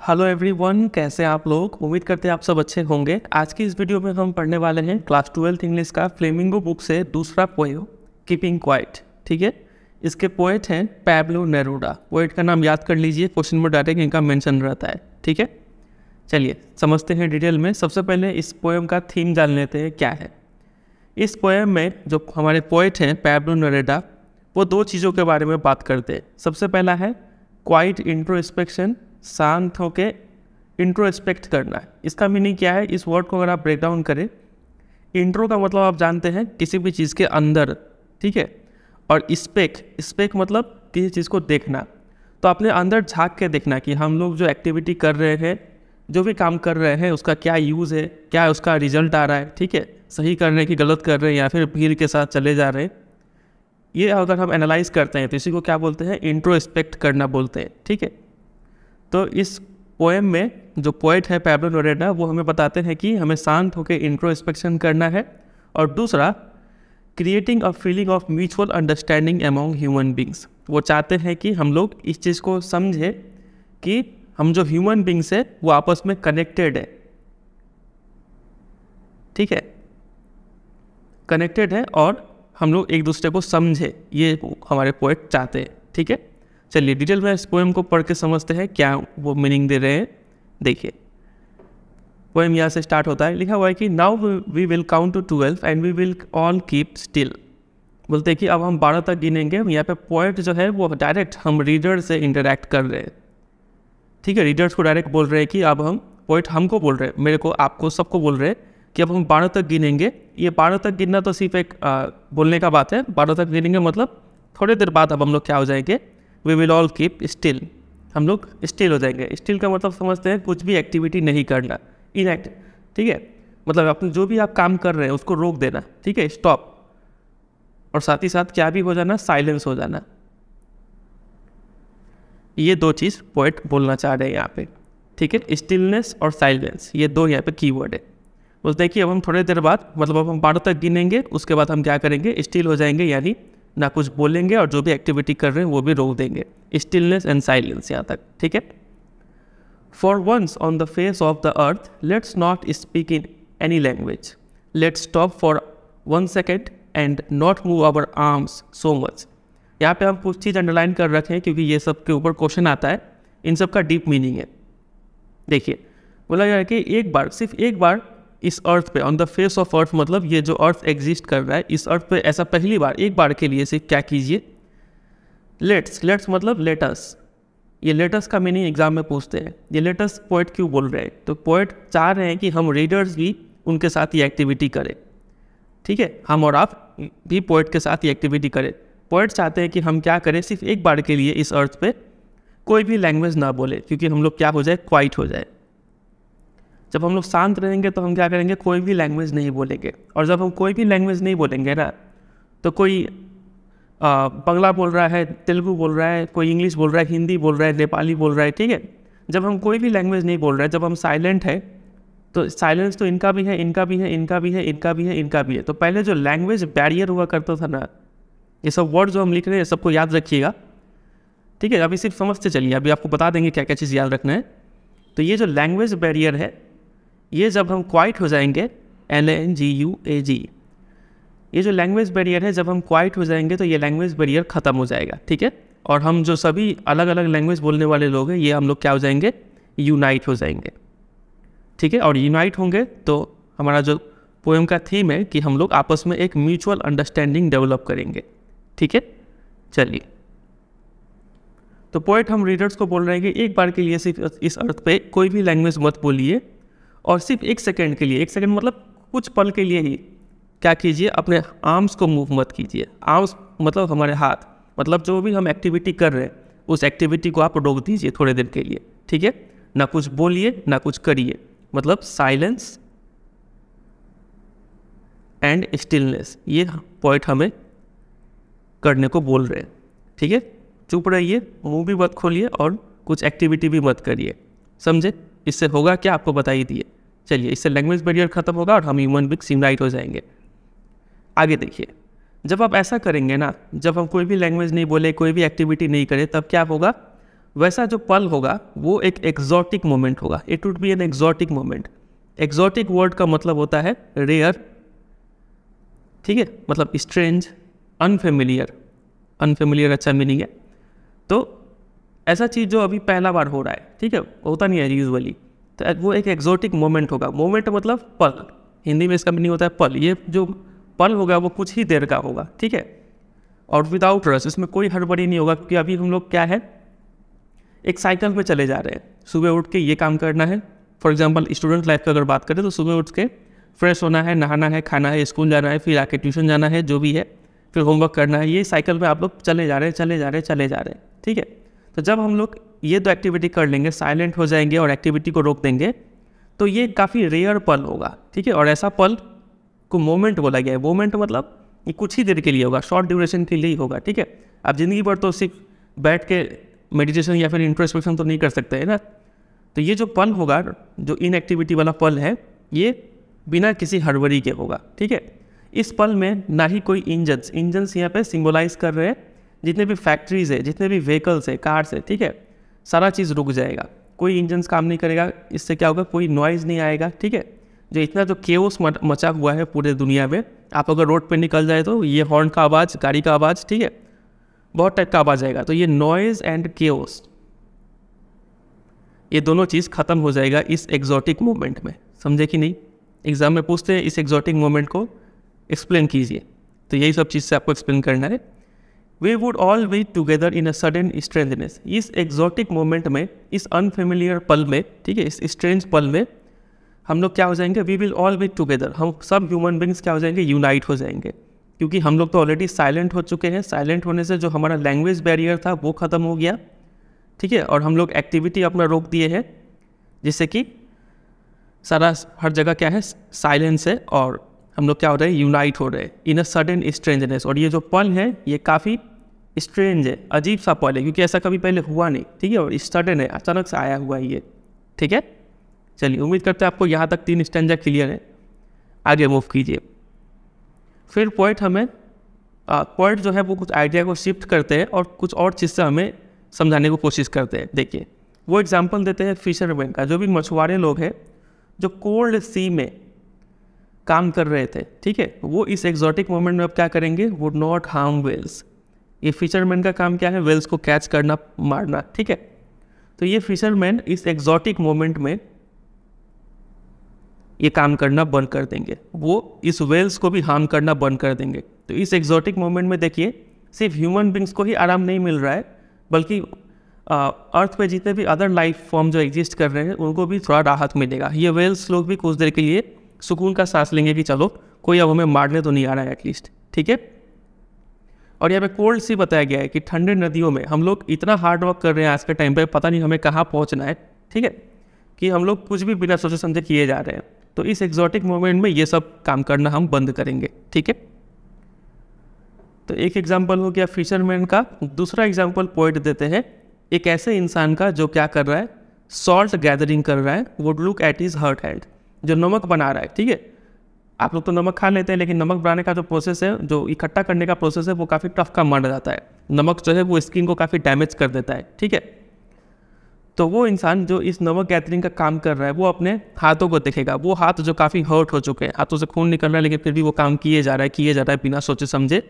Hello everyone कैसे आप लोग? उम्मीद करते हैं आप सब अच्छे होंगे। आज की इस वीडियो में हम पढ़ने वाले हैं क्लास ट्वेल्थ इंग्लिश का फ्लेमिंगो बुक से दूसरा पोएम कीपिंग क्वाइट ठीक है? इसके पोएट हैं पैब्लो नेरूडा पोएट का नाम याद कर लीजिए क्वेश्चन में डायरेक्ट इनका मेंशन रहता है, ठीक है? चलिए, समझते हैं डिटेल में। सबसे पहले इस पोएम का थीम जान लेते हैं, क्या है? इस पोएम में जो हमारे पोएट हैं पैब्लो नेरेडा वो दो चीज़ों के बारे में बात करते हैं। सबसे पहला है क्वाइट इंट्रोस्पेक्शन शांत होके इंट्रोस्पेक्ट करना है। इसका मीनिंग क्या है? इस वर्ड को अगर आप ब्रेक डाउन करें इंट्रो का मतलब आप जानते हैं किसी भी चीज़ के अंदर, ठीक है? और स्पेक स्पेक मतलब किसी चीज़ को देखना। तो अपने अंदर झाँक के देखना कि हम लोग जो एक्टिविटी कर रहे हैं, जो भी काम कर रहे हैं, उसका क्या यूज़ है, क्या उसका रिज़ल्ट आ रहा है, ठीक है? सही कर रहे हैं कि गलत कर रहे हैं या फिर भीड़ के साथ चले जा रहे हैं। ये अगर हम एनालाइज करते हैं तो इसी को क्या बोलते हैं? इंट्रोस्पेक्ट करना बोलते हैं, ठीक है? तो इस पोएम में जो पोइट है पैब्लो नोरेडा वो हमें बताते हैं कि हमें शांत होकर इंट्रोस्पेक्शन करना है और दूसरा creating a feeling of mutual understanding among human beings वो चाहते हैं कि हम लोग इस चीज़ को समझें कि हम जो ह्यूमन बींग्स है, वो आपस में कनेक्टेड है। ठीक है? कनेक्टेड है और हम लोग एक दूसरे को समझे, ये हमारे पोएट चाहते हैं। ठीक है? चलिए डिटेल में इस पोएम को पढ़ के समझते हैं क्या वो मीनिंग दे रहे हैं। देखिए पोएम यहाँ से स्टार्ट होता है। लिखा हुआ है कि now we will count to twelve and we will all keep still बोलते हैं कि अब हम बारह तक गिनेंगे। यहाँ पे पोएट जो है वो डायरेक्ट हम रीडर से इंटरेक्ट कर रहे हैं। ठीक है रीडर्स को डायरेक्ट बोल रहे हैं कि अब हम पोइट हमको बोल रहे हैं। मेरे को आपको सबको बोल रहे हैं कि अब हम बारह तक गिनेंगे। ये बारह तक गिनना तो सिर्फ़ एक आ, बोलने का बात है। बारह तक गिनेंगे मतलब थोड़ी देर बाद अब हम लोग क्या हो जाएँगे? We will all keep still हम लोग स्टिल हो जाएँगे। स्टिल का मतलब समझते हैं कुछ भी एक्टिविटी नहीं करना। इनएक्ट ठीक है? मतलब अपने जो भी आप काम कर रहे हैं, उसको रोक देना। ठीक है? स्टॉप और साथ ही साथ क्या भी हो जाना? साइलेंस हो जाना। ये दो चीज़ पोइट बोलना चाह रहे हैं यहाँ पे। ठीक है? स्टिलनेस और साइलेंस ये दो यहाँ पे कीवर्ड है। हैं कि अब हम थोड़ी देर बाद मतलब अब हम बारह तक गिनेंगे, उसके बाद हम क्या करेंगे? स्टिल हो जाएँगे, यानी ना कुछ बोलेंगे और जो भी एक्टिविटी कर रहे हैं, वो भी रोक देंगे। स्टिलनेस एंड साइलेंस यहाँ तक, ठीक है? For once on the face of the earth let's not speak in any language let's stop for one second and not move our arms so much यहाँ पे हम कुछ चीज़ अंडरलाइन कर रखे हैं क्योंकि ये सब के ऊपर क्वेश्चन आता है। इन सब का डीप मीनिंग है। देखिए, बोला गया कि एक बार, सिर्फ़ एक बार इस अर्थ पे on the face of earth मतलब ये जो अर्थ एग्जिस्ट कर रहा है, इस अर्थ पे ऐसा पहली बार, एक बार के लिए सिर्फ़ क्या कीजिए? लेट्स लेट्स मतलब लेटस ये लेटस का मीनिंग एग्ज़ाम में पूछते हैं। ये लेटस पोइट क्यों बोल रहे हैं? तो पोइट चाह रहे हैं कि हम रीडर्स भी उनके साथ ये एक्टिविटी करें। ठीक है? हम और आप भी पोइट के साथ ये एक्टिविटी करें। पोइट चाहते हैं कि हम क्या करें? सिर्फ़ एक बार के लिए इस अर्थ पे कोई भी लैंग्वेज ना बोले, क्योंकि हम लोग क्या हो जाए? क्वाइट हो जाए। जब हम लोग शांत रहेंगे तो हम क्या करेंगे? कोई भी लैंग्वेज नहीं बोलेंगे। और जब हम कोई भी लैंग्वेज नहीं बोलेंगे ना तो कोई बंगला बोल रहा है, तेलुगु बोल रहा है, कोई इंग्लिश बोल रहा है, हिंदी बोल रहा है, नेपाली बोल रहा है, ठीक है? जब हम कोई भी लैंग्वेज नहीं बोल रहे हैं जब हम साइलेंट है तो साइलेंस तो इनका भी है, इनका भी है, इनका भी है, इनका भी है, इनका भी है। तो पहले जो लैंग्वेज बैरियर हुआ करता था ना, ये सब वर्ड जो हम लिख रहे हैं सबको याद रखिएगा। ठीक है? अभी सिर्फ़ समझते चलिए, अभी आपको बता देंगे क्या क्या चीज़ याद रखना है। तो ये जो लैंग्वेज बैरियर है ये जब हम क्वाइट हो जाएँगे L N G U A G ये जो लैंग्वेज बैरियर है, जब हम क्वाइट हो जाएँगे तो ये लैंग्वेज बैरियर ख़त्म हो जाएगा, ठीक है? और हम जो सभी अलग अलग लैंग्वेज बोलने वाले लोग हैं, ये हम लोग क्या हो जाएँगे? यूनाइट हो जाएँगे, ठीक है? और यूनाइट होंगे तो हमारा जो पोएम का थीम है कि हम लोग आपस में एक म्यूचुअल अंडरस्टैंडिंग डेवलप करेंगे, ठीक है? चलिए तो पोइट हम रीडर्स को बोल रहे हैं कि एक बार के लिए सिर्फ़ इस अर्थ पे कोई भी लैंग्वेज मत बोलिए। और सिर्फ़ एक सेकेंड के लिए, एक सेकेंड मतलब कुछ पल के लिए ही क्या कीजिए, अपने आर्म्स को मूव मत कीजिए। आर्म्स मतलब हमारे हाथ मतलब जो भी हम एक्टिविटी कर रहे हैं, उस एक्टिविटी को आप रोक दीजिए थोड़े देर के लिए, ठीक है? ना कुछ बोलिए, ना कुछ करिए मतलब साइलेंस एंड स्टिलनेस ये पॉइंट हमें करने को बोल रहे हैं, ठीक है? चुप रहिए, मुँह भी मत खोलिए और कुछ एक्टिविटी भी मत करिए, समझे? इससे होगा क्या? आपको बता ही दिए। चलिए, इससे लैंग्वेज बैरियर खत्म होगा और हम ह्यूमन बिग सिमराइट हो जाएँगे। आगे देखिए, जब आप ऐसा करेंगे ना, जब हम कोई भी लैंग्वेज नहीं बोले, कोई भी एक्टिविटी नहीं करें, तब क्या होगा? वैसा जो पल होगा, वो एक एग्जॉटिक मोमेंट होगा। It would be an exotic moment exotic word का मतलब होता है रेयर ठीक है? मतलब स्ट्रेंज अनफेमिलियर अनफेमिलियर अच्छा मीनिंग है। तो ऐसा चीज़ जो अभी पहला बार हो रहा है, ठीक है? होता नहीं है यूजली तो वो एक एग्जॉटिक मोमेंट होगा। मोमेंट मतलब पल। हिंदी में इसका मीनिंग होता है पल। ये जो पल होगा, वो कुछ ही देर का होगा, ठीक है? और विदाउट रस इसमें कोई हड़बड़ी नहीं होगा, क्योंकि अभी हम लोग क्या है? एक साइकिल में चले जा रहे हैं। सुबह उठ के ये काम करना है। फॉर एग्ज़ाम्पल स्टूडेंट लाइफ की अगर बात करें तो सुबह उठ के फ्रेश होना है, नहाना है, खाना है स्कूल जाना है, फिर आके ट्यूशन जाना है, जो भी है, फिर होमवर्क करना है, ये साइकिल में आप लोग चले जा रहे हैं, चले जा रहे हैं, चले जा रहे हैं, ठीक है? तो जब हम लोग ये दो एक्टिविटी कर लेंगे साइलेंट हो जाएँगे और एक्टिविटी को रोक देंगे तो ये काफ़ी रेयर पल होगा, ठीक है? और ऐसा पल को मोमेंट बोला गया है। मोमेंट मतलब ये कुछ ही देर के लिए होगा शॉर्ट ड्यूरेशन के लिए ही होगा, ठीक है? आप ज़िंदगी भर तो सिर्फ़ बैठ के मेडिटेशन या फिर इंट्रोस्पेक्शन तो नहीं कर सकते, है ना? तो ये जो पल होगा, जो इनएक्टिविटी वाला पल है, ये बिना किसी हड़बड़ी के होगा, ठीक है? इस पल में ना ही कोई इंजन्स इंजन्स यहाँ पे सिंबलाइज कर रहे हैं। जितने भी फैक्ट्रीज है, जितने भी व्हीकल्स है कार्स है, ठीक है? सारा चीज़ रुक जाएगा। कोई इंजन्स काम नहीं करेगा, इससे क्या होगा? कोई नॉइज़ नहीं आएगा, ठीक है? जो इतना जो केओस मचा हुआ है पूरे दुनिया में, आप अगर रोड पर निकल जाए तो ये हॉर्न का आवाज़, गाड़ी का आवाज़, ठीक है? बहुत टाइप का आवाज़ आएगा। तो ये नॉइज़ एंड केओस ये दोनों चीज़ ख़त्म हो जाएगा इस एग्जॉटिक मोमेंट में। समझे कि नहीं? एग्ज़ाम में पूछते हैं, इस एग्जॉटिक मोमेंट को एक्सप्लेन कीजिए। तो यही सब चीज़ से आपको एक्सप्लेन करना है। We would all be together in a sudden strangeness इस एग्जॉटिक मोमेंट में, इस अनफेमिलियर पल में, ठीक है, इस स्ट्रेंज पल में, हम लोग क्या हो जाएँगे? We will all be together हम सब ह्यूमन बींग्स क्या हो जाएँगे? यूनाइट हो जाएँगे. क्योंकि हम लोग तो ऑलरेडी साइलेंट हो चुके हैं. साइलेंट होने से जो हमारा लैंग्वेज बैरियर था, वो ख़त्म हो गया. ठीक है, और हम लोग एक्टिविटी अपना रोक दिए हैं. जिससे कि सारा हर जगह क्या है? साइलेंस है और हम लोग क्या हो रहे हैं? यूनाइट हो रहे हैं. इन अ सडन स्ट्रेंजनेस और ये जो पल है, ये काफ़ी स्ट्रेंज है, अजीब सा पल है, क्योंकि ऐसा कभी पहले हुआ नहीं, ठीक है? और सडन है, अचानक से आया हुआ ये, ठीक है? चलिए, उम्मीद करते हैं आपको यहाँ तक तीन स्टेंजा क्लियर है। आगे मूव कीजिए। फिर पॉइंट हमें पॉइंट जो है वो कुछ आइडिया को शिफ्ट करते हैं और कुछ और चीज़ से हमें समझाने की कोशिश करते हैं। देखिए, वो एग्ज़ाम्पल देते हैं फिशरमैन का, जो भी मछुआरे लोग हैं, जो कोल्ड सी में काम कर रहे थे, ठीक है? वो इस एग्जॉटिक मोमेंट में अब क्या करेंगे? वुड नॉट हार्म वेल्स ये फिशरमैन का काम क्या है? वेल्स को कैच करना, मारना, ठीक है? तो ये फिशरमैन इस एग्जॉटिक मोमेंट में ये काम करना बंद कर देंगे। वो इस वेल्स को भी हार्म करना बंद कर देंगे। तो इस एग्जॉटिक मोमेंट में देखिए, सिर्फ़ ह्यूमन बींग्स को ही आराम नहीं मिल रहा है, बल्कि अर्थ पे जितने भी अदर लाइफ फॉर्म जो एग्जिस्ट कर रहे हैं, उनको भी थोड़ा राहत मिलेगा। ये वेल्स लोग भी कुछ देर के लिए सुकून का सांस लेंगे कि चलो, कोई अब हमें मारने तो नहीं आ रहा है एटलीस्ट ठीक है? और यहाँ पे कोल्ड सी बताया गया है कि ठंडे नदियों में हम लोग इतना हार्ड वर्क कर रहे हैं आज के टाइम पे, पता नहीं हमें कहाँ पहुँचना है, ठीक है? कि हम लोग कुछ भी बिना सोचे समझे किए जा रहे हैं। तो इस एग्जॉटिक मोमेंट में ये सब काम करना हम बंद करेंगे, ठीक है? तो एक एग्ज़ाम्पल हो गया फिशरमैन का। दूसरा एग्ज़ाम्पल पॉइंट देते हैं। एक ऐसे इंसान का जो क्या कर रहा है सॉल्ट गैदरिंग कर रहा है would look at is hurt hand जो नमक बना रहा है, ठीक है? आप लोग तो नमक खा लेते हैं, लेकिन नमक बनाने का जो प्रोसेस है, जो इकट्ठा करने का प्रोसेस है, वो काफ़ी टफ का माना जाता है। नमक जो है, वो स्किन को काफ़ी डैमेज कर देता है, ठीक है? तो वो इंसान जो इस नमक गैदरिंग का काम कर रहा है, वो अपने हाथों को देखेगा। वो हाथ जो काफ़ी हर्ट हो चुके हैं, हाथों से खून निकल रहा है, लेकिन फिर भी वो काम किए जा रहा है, किए जा रहा है बिना सोचे समझे।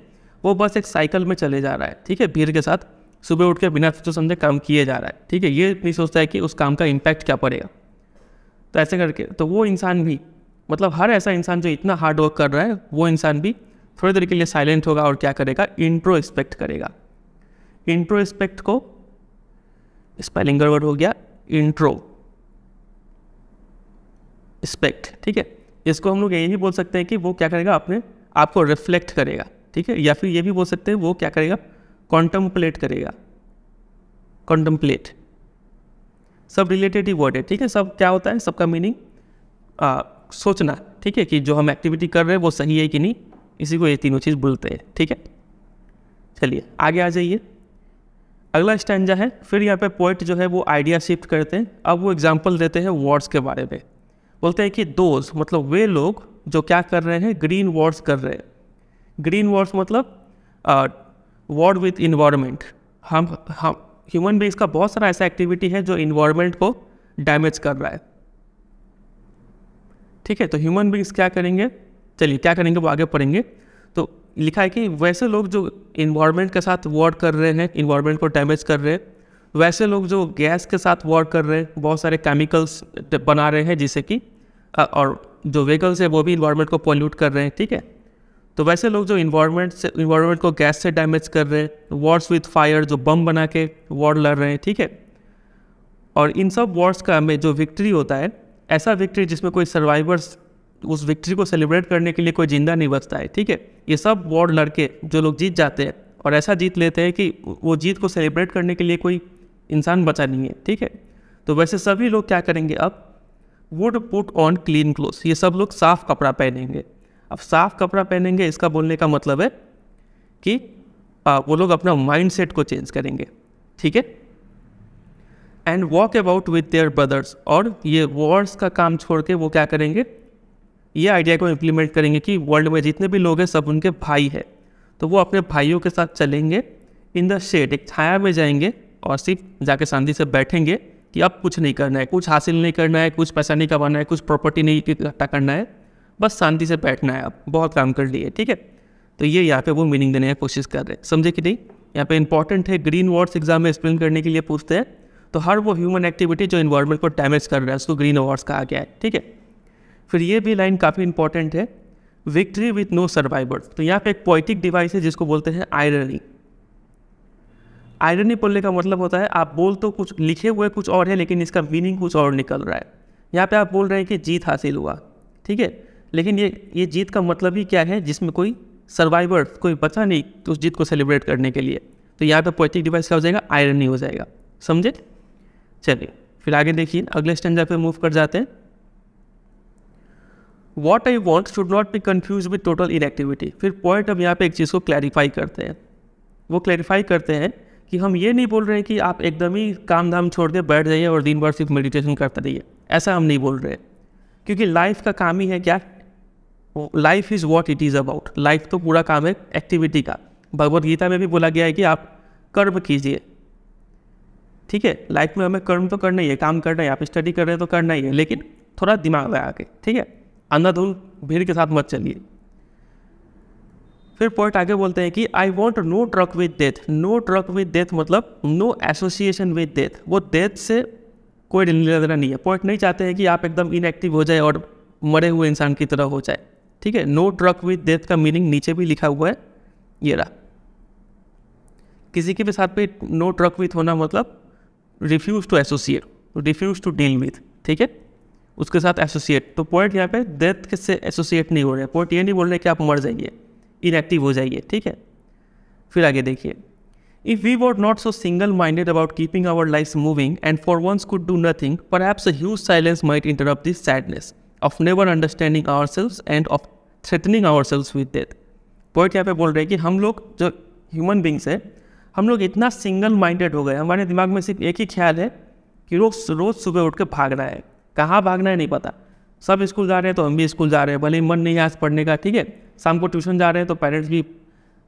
वो बस एक साइकिल में चले जा रहा है, ठीक है? भीड़ के साथ सुबह उठ के बिना सोचे समझे काम किए जा रहा है, ठीक है? ये नहीं सोचता है कि उस काम का इम्पैक्ट क्या पड़ेगा। तो ऐसे करके तो वो इंसान भी मतलब हर ऐसा इंसान जो इतना हार्ड वर्क कर रहा है, वो इंसान भी थोड़ी देर के लिए साइलेंट होगा और क्या करेगा? इंट्रोस्पेक्ट करेगा। इंट्रोस्पेक्ट को स्पेलिंग गड़बड़ हो गया। इंट्रो स्पेक्ट ठीक है? इसको हम लोग यही बोल सकते हैं कि वो क्या करेगा? अपने आप को रिफ्लेक्ट करेगा, ठीक है? या फिर ये भी बोल सकते हैं वो क्या करेगा? कॉन्टम्पलेट करेगा। कॉन्टम्पलेट सब रिलेटेड ही वर्ड है, ठीक है? सब क्या होता है? सबका मीनिंग सोचना, ठीक है, कि जो हम एक्टिविटी कर रहे हैं, वो सही है कि नहीं? इसी को ये तीनों चीज़ बोलते हैं, ठीक है? चलिए, आगे आ जाइए। अगला स्टैंडा है, फिर यहाँ पे पॉइंट जो है, वो आइडिया शिफ्ट करते हैं। अब वो एग्जांपल देते हैं वर्ड्स के बारे में। बोलते हैं कि दोज मतलब वे लोग जो क्या कर रहे हैं ग्रीन वर्ड्स कर रहे हैं। ग्रीन वर्ड्स मतलब वर्ड विथ इन्वायरमेंट हम हम ह्यूमन बींग्स का बहुत सारा ऐसा एक्टिविटी है जो इन्वायरमेंट को डैमेज कर रहा है। ठीक है तो ह्यूमन बींग्स क्या करेंगे? चलिए, क्या करेंगे? वो आगे पढ़ेंगे। तो लिखा है कि वैसे लोग जो इन्वायरमेंट के साथ वॉर कर रहे हैं इन्वायरमेंट को डैमेज कर रहे हैं, वैसे लोग जो गैस के साथ वॉर कर रहे हैं, बहुत सारे केमिकल्स बना रहे हैं जिससे कि और जो व्हीकल्स है, वो भी इन्वायरमेंट को पॉल्यूट कर रहे हैं, ठीक है? तो वैसे लोग जो इन्वायरमेंट से इन्वायरमेंट को गैस से डैमेज कर रहे हैं वॉर्स विथ फायर जो बम बना के वॉर लड़ रहे हैं, ठीक है? और इन सब वॉर्स का में जो विक्ट्री होता है ऐसा विक्ट्री जिसमें कोई सर्वाइवर्स उस विक्ट्री को सेलिब्रेट करने के लिए कोई ज़िंदा नहीं बचता है ठीक है? ये सब वॉर लड़के जो लोग जीत जाते हैं और ऐसा जीत लेते हैं कि वो जीत को सेलिब्रेट करने के लिए कोई इंसान बचा नहीं है ठीक है? तो वैसे सभी लोग क्या करेंगे अब? Would put on clean cloth ये सब लोग साफ़ कपड़ा पहनेंगे। अब साफ़ कपड़ा पहनेंगे इसका बोलने का मतलब है कि आ, वो लोग अपना माइंड सेट को चेंज करेंगे ठीक है? And walk about with their brothers और ये वॉर्स का काम छोड़ के वो क्या करेंगे? ये आइडिया को इम्प्लीमेंट करेंगे कि वर्ल्ड में जितने भी लोग हैं, सब उनके भाई है। तो वो अपने भाइयों के साथ चलेंगे इन द शेड एक छाया में जाएँगे और सिर्फ़ जाके शांति से बैठेंगे कि अब कुछ नहीं करना है, कुछ हासिल नहीं करना है, कुछ पैसा नहीं कमाना है, कुछ प्रॉपर्टी नहीं इकट्ठा करना है। बस शांति से बैठना है अब, बहुत काम कर लिए, ठीक है? तो ये यहाँ पे वो मीनिंग देने की कोशिश कर रहे हैं। समझे कि नहीं? यहाँ पे इंपॉर्टेंट है ग्रीन वर्ड्स एग्ज़ाम में एक्सप्लेन करने के लिए पूछते हैं। तो हर वो ह्यूमन एक्टिविटी जो इन्वायरमेंट को डैमेज कर रहा है, उसको ग्रीन अवार्ड्स कहा गया है, ठीक है? फिर ये भी लाइन काफ़ी इंपॉर्टेंट है विक्ट्री विथ नो सर्वाइवर्स तो यहाँ पे एक पोइटिक डिवाइस है जिसको बोलते हैं आयरनी आयरनी बोलने का मतलब होता है, आप बोल तो कुछ, लिखे हुए कुछ और है, लेकिन इसका मीनिंग कुछ और निकल रहा है। यहाँ पे आप बोल रहे हैं कि जीत हासिल हुआ, ठीक है? लेकिन ये ये जीत का मतलब ही क्या है? जिसमें कोई सर्वाइवर कोई बचा नहीं तो उस जीत को सेलिब्रेट करने के लिए। तो यहाँ पे पोइटिक डिवाइस क्या हो जाएगा? आयरनी हो जाएगा। समझे? चलिए, फिर आगे देखिए, अगले स्टैंडर पे मूव कर जाते हैं। What I want should not be confused with total inactivity फिर पॉइंट हम यहाँ पे एक चीज़ को क्लैरिफाई करते हैं। वो क्लैरिफाई करते हैं कि हम ये नहीं बोल रहे हैं कि आप एकदम ही काम धाम छोड़ के बैठ जाइए और दिन भर सिर्फ़ मेडिटेशन करते रहिए। ऐसा हम नहीं बोल रहे हैं। क्योंकि लाइफ का काम ही है क्या? Life is what it is about life तो पूरा काम है एक्टिविटी का। भगवत गीता में भी बोला गया है कि आप कर्म कीजिए। ठीक है लाइफ में हमें कर्म तो करना ही है, काम करना है आप स्टडी कर रहे हैं तो करना ही है, लेकिन थोड़ा दिमाग लगा के, ठीक है? अंधाधुन भीड़ के साथ मत चलिए। फिर पॉइंट आगे बोलते हैं कि I want no truck with death no truck with death मतलब नो एसोसिएशन विद डेथ वो डेथ से कोई लेना नहीं है। पॉइंट नहीं चाहते हैं कि आप एकदम इनएक्टिव हो जाए और मरे हुए इंसान की तरह हो जाए। ठीक है? नो ट्रक विद डेथ का मीनिंग नीचे भी लिखा हुआ है। ये रहा। किसी के भी साथ पे नो ट्रक विथ होना मतलब refuse to associate refuse to deal with ठीक है? उसके साथ एसोसिएट तो पॉइंट यहाँ पे डेथ से एसोसिएट नहीं हो रहे पॉइंट ये नहीं बोल रहे कि आप मर जाइए इनएक्टिव हो जाइए, ठीक है? फिर आगे देखिए. If we what not so single minded about keeping our life moving and for once could do nothing perhaps a huge silence might interrupt this sadness of never understanding our selves and of threatening our selves with death point यहाँ पे बोल रहे हैं कि हम लोग जो human beings है हम लोग इतना सिंगल माइंडेड हो गए हमारे दिमाग में सिर्फ़ एक ही ख्याल है कि रोज रोज़ सुबह उठ के भागना है। कहाँ भागना है नहीं पता। सब स्कूल जा रहे हैं तो हम भी स्कूल जा रहे हैं। भले ही मन नहीं आज पढ़ने का, ठीक है? शाम को ट्यूशन जा रहे हैं तो पेरेंट्स भी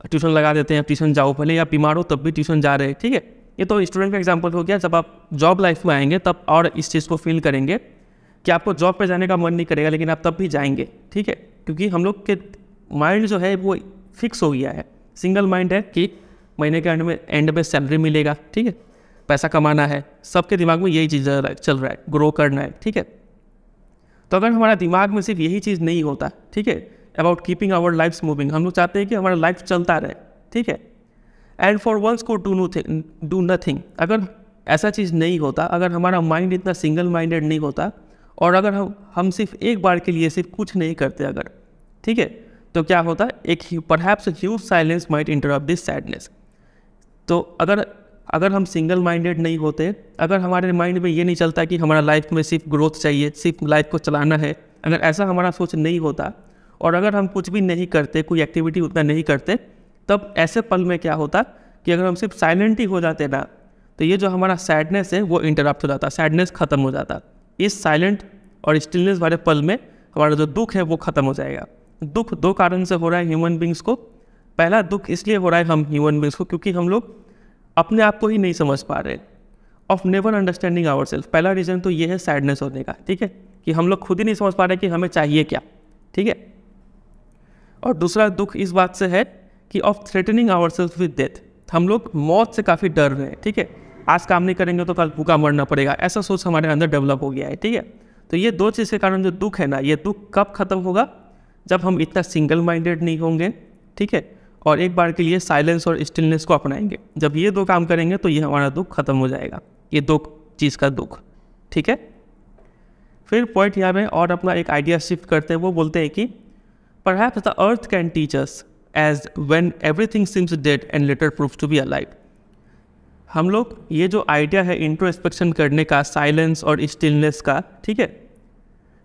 ट्यूशन लगा देते हैं, ट्यूशन जाओ। भले या बीमार हो तब भी ट्यूशन जा रहे हैं, ठीक है? ये तो स्टूडेंट का एग्ज़ाम्पल हो गया। जब आप जॉब लाइफ में आएँगे तब और इस चीज़ को फील करेंगे कि आपको जॉब पर जाने का मन नहीं करेगा, लेकिन आप तब भी जाएँगे, ठीक है? क्योंकि हम लोग के माइंड जो है वो फिक्स हो गया है। सिंगल माइंड है कि महीने के एंड में एंड में सैलरी मिलेगा, ठीक है? पैसा कमाना है, सबके दिमाग में यही चीज़ चल रहा है ग्रो करना है, ठीक है? तो अगर हमारा दिमाग में सिर्फ़ यही चीज़ नहीं होता, ठीक है? About keeping our life moving हम लोग चाहते हैं कि हमारा लाइफ चलता रहे, ठीक है? And for once could do no do nothing अगर ऐसा चीज़ नहीं होता, अगर हमारा माइंड इतना सिंगल माइंडेड नहीं होता, और अगर हम हम सिर्फ़ एक बार के लिए सिर्फ़ कुछ नहीं करते अगर, ठीक है? तो क्या होता, एक perhaps huge silence might interrupt this sadness तो अगर अगर हम सिंगल माइंडेड नहीं होते, अगर हमारे माइंड में ये नहीं चलता कि हमारा लाइफ में सिर्फ़ ग्रोथ चाहिए, सिर्फ़ लाइफ को चलाना है, अगर ऐसा हमारा सोच नहीं होता और अगर हम कुछ भी नहीं करते, कोई एक्टिविटी उतना नहीं करते, तब ऐसे पल में क्या होता कि अगर हम सिर्फ़ साइलेंट ही हो जाते ना तो ये जो हमारा सैडनेस है, वो इंटरप्ट हो जाता सैडनेस ख़त्म हो जाता। इस साइलेंट और स्टिलनेस वाले पल में हमारा जो दुख है, वो ख़त्म हो जाएगा। दुख दो कारण से हो रहा है ह्यूमन बींग्स को। पहला दुख इसलिए हो रहा है हम ह्यूमन बींग्स को, क्योंकि हम लोग अपने आप को ही नहीं समझ पा रहे of never understanding our self पहला रीज़न तो ये है सैडनेस होने का, ठीक है? कि हम लोग खुद ही नहीं समझ पा रहे कि हमें चाहिए क्या, ठीक है? और दूसरा दुख इस बात से है कि of threatening our self with death हम लोग मौत से काफ़ी डर रहे हैं, ठीक है? आज काम नहीं करेंगे तो कल भूखा मरना पड़ेगा, ऐसा सोच हमारे अंदर डेवलप हो गया है, ठीक है? तो ये दो चीज़ के कारण जो दुख है ना, ये दुख कब खत्म होगा? जब हम इतना सिंगल माइंडेड नहीं होंगे, ठीक है? और एक बार के लिए साइलेंस और स्टिलनेस को अपनाएँगे। जब ये दो काम करेंगे तो ये हमारा दुख खत्म हो जाएगा। ये दो चीज़ का दुख। ठीक है? फिर पॉइंट यहाँ पे और अपना एक आइडिया शिफ्ट करते हैं वो बोलते हैं कि perhaps the earth can teach us as when everything seems dead and later proof to be alive हम लोग, ये जो आइडिया है इंट्रोस्पेक्शन करने का साइलेंस और स्टिलनेस का, ठीक है?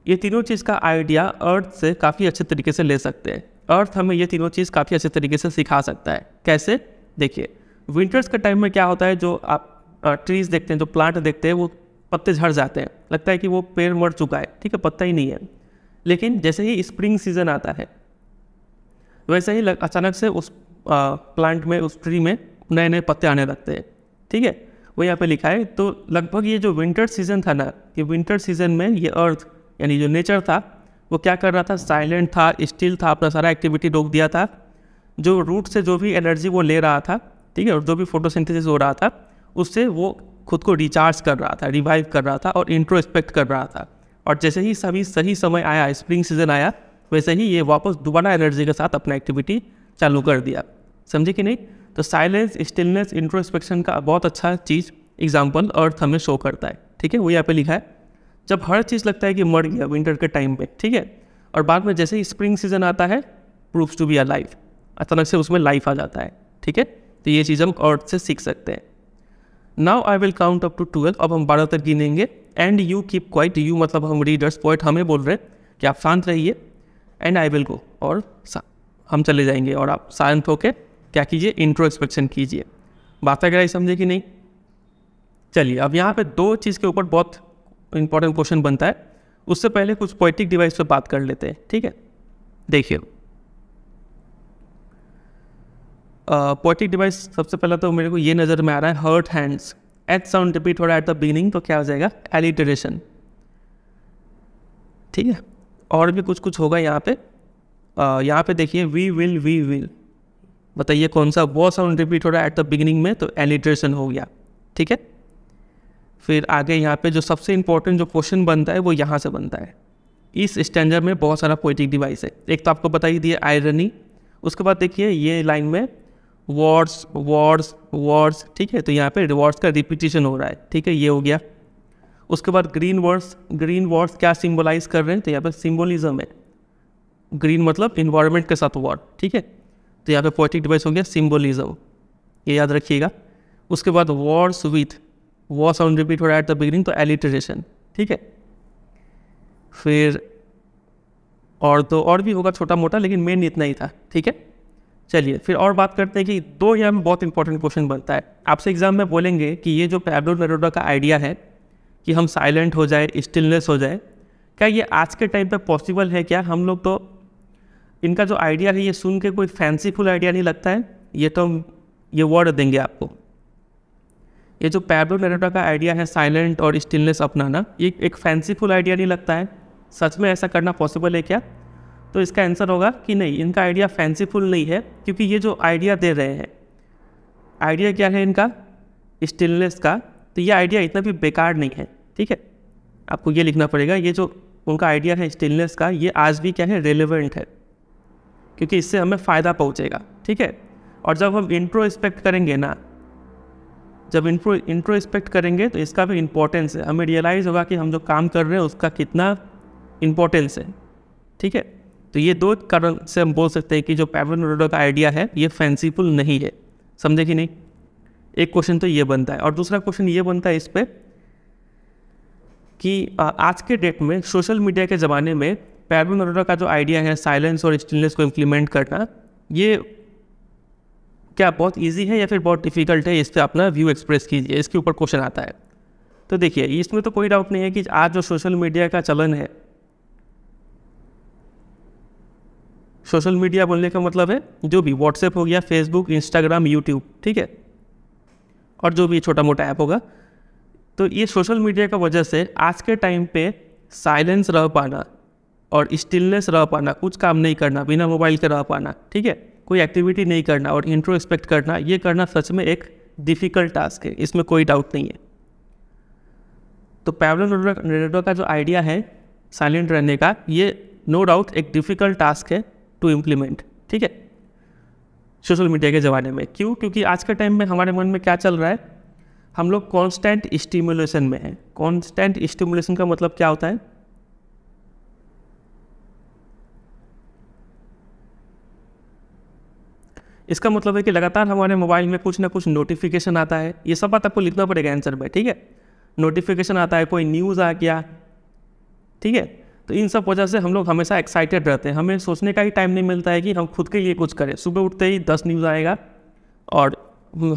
ये तीनों चीज़ का आइडिया अर्थ से काफ़ी अच्छे तरीके से ले सकते हैं। अर्थ हमें ये तीनों चीज़ काफ़ी अच्छे तरीके से सिखा सकता है। कैसे? देखिए विंटर्स के टाइम में क्या होता है जो आप ट्रीज़ देखते हैं जो प्लांट देखते हैं वो पत्ते झड़ जाते हैं। लगता है कि वो पेड़ मर चुका है ठीक है पत्ता ही नहीं है। लेकिन जैसे ही स्प्रिंग सीज़न आता है वैसे ही अचानक से उस आ, प्लांट में उस ट्री में नए नए पत्ते आने लगते हैं ठीक है? वो यहाँ पे लिखा है तो लगभग ये जो विंटर सीज़न था ना कि विंटर सीज़न में ये अर्थ यानी जो नेचर था वो क्या कर रहा था? साइलेंट था स्टिल था, अपना सारा एक्टिविटी रोक दिया था। जो रूट से जो भी एनर्जी वो ले रहा था, ठीक है, और जो भी फोटोसिंथेसिस हो रहा था, उससे वो खुद को रिचार्ज कर रहा था रिवाइव कर रहा था और इंट्रोस्पेक्ट कर रहा था। और जैसे ही सभी सही समय आया स्प्रिंग सीज़न आया, वैसे ही ये वापस दोबारा एनर्जी के साथ अपना एक्टिविटी चालू कर दिया। समझे कि नहीं? तो साइलेंस स्टिलनेस इंट्रोस्पेक्शन का बहुत अच्छा चीज़ एग्ज़ाम्पल अर्थ हमें शो करता है। ठीक है? वो यहाँ पे लिखा है। जब हर चीज़ लगता है कि मर गया विंटर के टाइम पे, ठीक है? और बाद में जैसे ही स्प्रिंग सीज़न आता है proofs to be a life अचानक से उसमें लाइफ आ जाता है, ठीक है? तो ये चीज़ हम अर्थ से सीख सकते हैं। Now I will count up to twelve अब हम बारह तक गिनेंगे। And you keep quiet you मतलब हम रीडर्स पॉइंट हमें बोल रहे हैं कि आप शांत रहिए। एंड आई विल गो और हम चले जाएँगे, और आप शांत होकर क्या कीजिए? इंट्रो एक्सपेक्शन कीजिए। बात अगर समझे कि नहीं? चलिए, अब यहाँ पे दो चीज़ के ऊपर बहुत इंपॉर्टेंट क्वेश्चन बनता है, उससे पहले कुछ पोइटिक डिवाइस पर बात कर लेते हैं, ठीक है? देखिए। पोइटिक डिवाइस सबसे पहले तो मेरे को ये नज़र में आ रहा है hurt hands H sound repeat हो रहा है एट द बिगिनिंग तो क्या हो जाएगा? एलिटरेशन ठीक है? और भी कुछ कुछ होगा यहाँ पे। यहाँ पे देखिए वी विल वी विल बताइए कौन सा, वो साउंड रिपीट हो रहा है एट द बिगिनिंग में तो एलिट्रेशन हो गया। ठीक है? फिर आगे यहाँ पे जो सबसे इंपॉर्टेंट जो क्वेश्चन बनता है, वो यहाँ से बनता है। इस स्टैंडर्ड में बहुत सारा पोइटिक डिवाइस है। एक तो आपको बता ही दिया आयरनी उसके बाद देखिए ये लाइन में वर्ड्स वर्ड्स वर्ड्स ठीक है तो यहाँ पे वर्ड्स का रिपीटिशन हो रहा है। ठीक है, ये हो गया। उसके बाद ग्रीन वर्ड्स ग्रीन वर्ड्स क्या सिम्बोलाइज कर रहे हैं? तो यहाँ पे सिम्बोलिज्म है। ग्रीन मतलब इन्वायरमेंट के साथ वर्ड ठीक है? तो यहाँ पे पोइटिक डिवाइस हो गया सिम्बोलिज्म ये याद रखिएगा। उसके बाद वर्ड्स विथ वो साउंड रिपीट हो रहा है एट द बिगिनिंग तो एलिट्रेशन ठीक है? फिर और तो और भी होगा छोटा मोटा, लेकिन मेन इतना ही था, ठीक है? चलिए, फिर और बात करते हैं कि दो यहाँ में बहुत इंपॉर्टेंट क्वेश्चन बनता है। आपसे एग्ज़ाम में बोलेंगे कि ये जो पैब्लो नरोडा का आइडिया है कि हम साइलेंट हो जाए स्टिलनेस हो जाए, क्या ये आज के टाइम पे पॉसिबल है क्या? हम लोग तो इनका जो आइडिया है, ये सुन के कोई फैंसीफुल आइडिया नहीं लगता है। ये तो हम, ये वर्ड देंगे आपको। ये जो पैब्लो नेरेटा का आइडिया है साइलेंट और स्टिलनेस अपनाना ये एक फैंसीफुल आइडिया नहीं लगता है। सच में ऐसा करना पॉसिबल है क्या? तो इसका आंसर होगा कि नहीं, इनका आइडिया फैंसीफुल नहीं है, क्योंकि ये जो आइडिया दे रहे हैं आइडिया क्या है इनका? स्टिलनेस का। तो ये आइडिया इतना भी बेकार नहीं है, ठीक है? आपको ये लिखना पड़ेगा, ये जो उनका आइडिया है स्टिलनेस का, ये आज भी क्या है रेलिवेंट है, क्योंकि इससे हमें फ़ायदा पहुँचेगा, ठीक है? और जब हम इंट्रोस्पेक्ट करेंगे ना जब इंट्रो इंट्रोस्पेक्ट करेंगे तो इसका भी इम्पोर्टेंस है। हमें रियलाइज़ होगा कि हम जो काम कर रहे हैं, उसका कितना इम्पोर्टेंस है। ठीक है? तो ये दो कारण से हम बोल सकते हैं कि जो पैवन रोडो का आइडिया है, ये फैंसीफुल नहीं है। समझे कि नहीं? एक क्वेश्चन तो ये बनता है। और दूसरा क्वेश्चन ये बनता है इस पर कि आज के डेट में सोशल मीडिया के ज़माने में पैरवन अरोरा का जो आइडिया है साइलेंस और स्टिलनेस को इम्प्लीमेंट करना, ये क्या बहुत ईजी है या फिर बहुत डिफ़िकल्ट है? इस पर अपना व्यू एक्सप्रेस कीजिए। इसके ऊपर क्वेश्चन आता है। तो देखिए, इसमें तो कोई डाउट नहीं है कि आज जो सोशल मीडिया का चलन है सोशल मीडिया बोलने का मतलब है जो भी व्हाट्सएप हो गया फेसबुक इंस्टाग्राम यूट्यूब ठीक है? और जो भी छोटा मोटा ऐप होगा। तो ये सोशल मीडिया का वजह से आज के टाइम पे साइलेंस रह पाना और स्टिलनेस रह पाना, कुछ काम नहीं करना, बिना मोबाइल के रह पाना, ठीक है? कोई एक्टिविटी नहीं करना और इंट्रो इंट्रोस्पेक्ट करना, ये करना सच में एक डिफ़िकल्ट टास्क है, इसमें कोई डाउट नहीं है। तो पैवलो नेरेटो का जो आइडिया है साइलेंट रहने का, ये नो डाउट एक डिफ़िकल्ट टास्क है टू इम्प्लीमेंट ठीक है? सोशल मीडिया के ज़माने में। क्यों? क्योंकि आज के टाइम में हमारे मन में क्या चल रहा है? हम लोग कॉन्स्टेंट स्टिमुलेशन में हैं। कॉन्स्टेंट स्टिमुलेशन का मतलब क्या होता है? इसका मतलब है कि लगातार हमारे मोबाइल में कुछ ना कुछ नोटिफिकेशन आता है। ये सब बात आपको लिखना पड़ेगा आंसर में, ठीक है? नोटिफिकेशन आता है, कोई न्यूज़ आ गया, ठीक है? तो इन सब वजह से हम लोग हमेशा एक्साइटेड रहते हैं। हमें सोचने का ही टाइम नहीं मिलता है कि हम खुद के लिए कुछ करें। सुबह उठते ही दस न्यूज़ आएगा और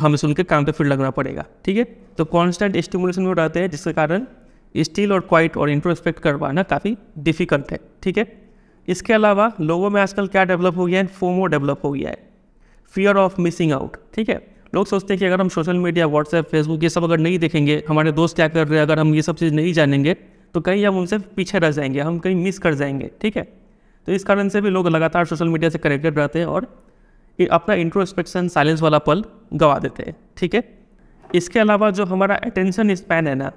हमें सुन के काम पे फिर लगना पड़ेगा, ठीक है? तो कॉन्स्टेंट स्टिमुलेशन में रहते हैं, जिसके कारण स्टील और क्वाइट और इंट्रोस्पेक्ट कर पाना काफ़ी डिफ़िकल्ट है, ठीक है? इसके अलावा लोगों में आजकल क्या डेवलप हो गया है? फोमो डेवलप हो गया है। फियर ऑफ़ मिसिंग आउट ठीक है? लोग सोचते हैं कि अगर हम सोशल मीडिया व्हाट्सएप फेसबुक ये सब अगर नहीं देखेंगे, हमारे दोस्त क्या कर रहे हैं, अगर हम ये सब चीज़ नहीं जानेंगे तो कहीं हम उनसे पीछे रह जाएँगे, हम कहीं मिस कर जाएँगे, ठीक है? तो इस कारण से भी लोग लगातार सोशल मीडिया से कनेक्टेड रहते हैं और अपना इंट्रोस्पेक्शन साइलेंस वाला पल गवा देते हैं, ठीक है? इसके अलावा जो हमारा अटेंशन स्पैन है ना,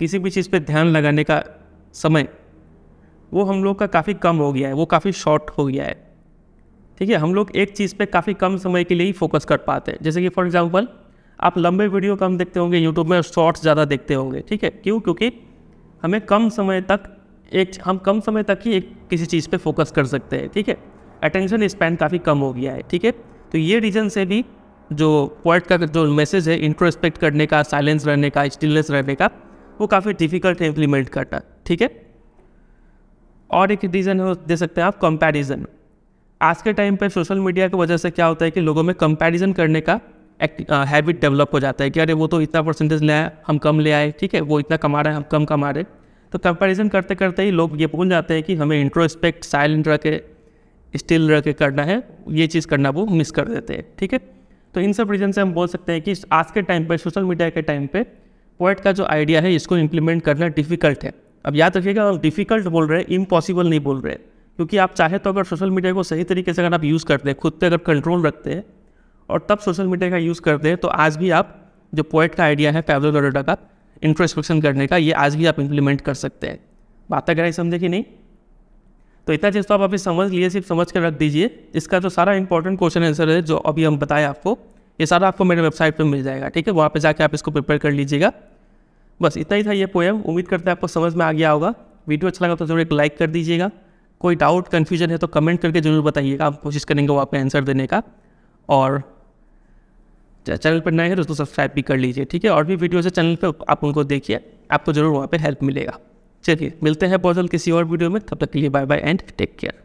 किसी भी चीज़ पे ध्यान लगाने का समय, वो हम लोग का काफ़ी कम हो गया है, वो काफ़ी शॉर्ट हो गया है। ठीक है, हम लोग एक चीज़ पे काफ़ी कम समय के लिए ही फोकस कर पाते हैं। जैसे कि फॉर एग्जांपल आप लंबे वीडियो कम देखते होंगे यूट्यूब में शॉर्ट्स ज़्यादा देखते होंगे, ठीक है? क्यों? क्योंकि हमें कम समय तक एक, हम कम समय तक ही एक किसी चीज़ पे फोकस कर सकते हैं, ठीक है? अटेंशन स्पैन काफ़ी कम हो गया है, ठीक है? तो ये रीज़न से भी जो पॉइंट का, जो मैसेज है इंट्रोस्पेक्ट करने का साइलेंस रहने का स्टिलनेस रहने का, वो काफ़ी डिफ़िकल्ट है इम्प्लीमेंट करना, ठीक है? और एक रीज़न है, दे सकते हैं आप कंपैरिजन आज के टाइम पर सोशल मीडिया की वजह से क्या होता है कि लोगों में कंपैरिजन करने का हैबिट डेवलप हो जाता है कि अरे वो तो इतना परसेंटेज ले आए, हम कम ले आए, ठीक है? वो इतना कमा रहे हैं, हम कम कमा रहे तो कंपैरिजन करते करते ही लोग ये भूल जाते हैं कि हमें इंट्रोस्पेक्ट साइलेंट रह के स्टिल रह के करना है, ये चीज़ करना वो मिस कर देते हैं, ठीक है? तो इन सब रीज़न से हम बोल सकते हैं कि आज के टाइम पर सोशल मीडिया के टाइम पर पोइट का जो आइडिया है, इसको इम्प्लीमेंट करना डिफ़िकल्ट है। अब याद रखिएगा, हम डिफ़िकल्ट बोल रहे हैं इम्पॉसिबल नहीं बोल रहे। क्योंकि आप चाहे तो अगर सोशल मीडिया को सही तरीके से अगर आप यूज़ करते हैं, खुद पे अगर कंट्रोल रखते हैं और तब सोशल मीडिया का यूज़ करते हैं तो आज भी आप जो पोइट का आइडिया है पैब्लो लोरेटा का इंट्रोस्पेक्शन करने का, ये आज भी आप इम्प्लीमेंट कर सकते हैं। बात अगर समझे कि नहीं? तो इतना चीज़ तो आप अभी समझ लिए, सिर्फ़ समझ कर रख दीजिए। इसका जो सारा इंपॉर्टेंट क्वेश्चन आंसर है, जो अभी हम बताए आपको, ये सारा आपको मेरे वेबसाइट पर मिल जाएगा, ठीक है? वहाँ पर जाके आप इसको प्रिपेयर कर लीजिएगा। बस इतना ही था ये पोएम उम्मीद करते हैं आपको समझ में आ गया होगा। वीडियो अच्छा लगा तो ज़रूर एक लाइक कर दीजिएगा। कोई डाउट कन्फ्यूज़न है तो कमेंट करके ज़रूर बताइएगा। हम कोशिश करेंगे वहाँ पे आंसर देने का। और चैनल पर नए हैं तो उसको सब्सक्राइब भी कर लीजिए, ठीक है? और भी वीडियोज़ है चैनल पर आप उनको देखिए। आपको ज़रूर वहाँ पर हेल्प मिलेगा। चलिए, मिलते हैं बहुत जल्द किसी और वीडियो में। तब तक के लिए bye bye and take care